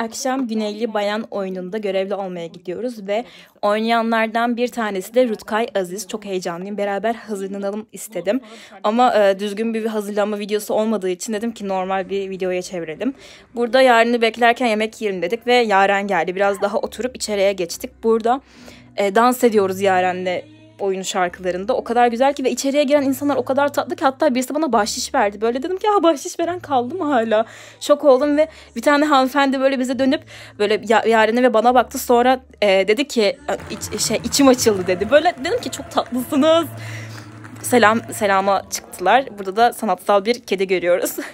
Akşam Güneyli Bayan oyununda görevli olmaya gidiyoruz ve oynayanlardan bir tanesi de Rutkay Aziz. Çok heyecanlıyım. Beraber hazırlanalım istedim. Ama e, düzgün bir hazırlanma videosu olmadığı için dedim ki normal bir videoya çevirelim. Burada Yaren'i beklerken yemek yiyelim dedik ve Yaren geldi. Biraz daha oturup içeriye geçtik. Burada e, dans ediyoruz Yaren'le oyun şarkılarında. O kadar güzel ki ve içeriye giren insanlar o kadar tatlı ki hatta birisi bana bahşiş verdi. Böyle dedim ki ya bahşiş veren kaldı mı hala? Şok oldum ve bir tane hanımefendi böyle bize dönüp böyle ya, Yaren'e ve bana baktı. Sonra e, dedi ki iç, şey içim açıldı dedi. Böyle dedim ki çok tatlısınız. Selam selama çıktılar. Burada da sanatsal bir kedi görüyoruz.